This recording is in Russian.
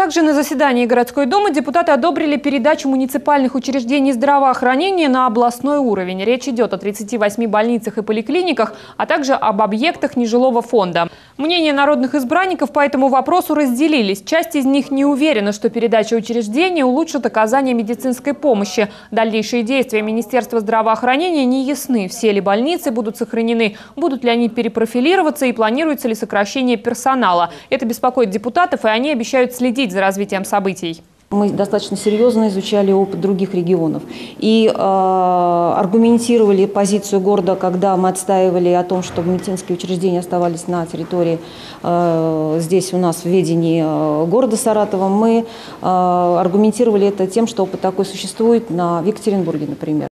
Также на заседании городской думы депутаты одобрили передачу муниципальных учреждений здравоохранения на областной уровень. Речь идет о 38 больницах и поликлиниках, а также об объектах нежилого фонда. Мнения народных избранников по этому вопросу разделились. Часть из них не уверена, что передача учреждений улучшит оказание медицинской помощи. Дальнейшие действия Министерства здравоохранения не ясны. Все ли больницы будут сохранены, будут ли они перепрофилироваться и планируется ли сокращение персонала. Это беспокоит депутатов, и они обещают следить за развитием событий. Мы достаточно серьезно изучали опыт других регионов и э, аргументировали позицию города, когда мы отстаивали о том, чтобы медицинские учреждения оставались на территории э, здесь у нас в ведении э, города Саратова. Мы э, аргументировали это тем, что опыт такой существует на в Екатеринбурге, например.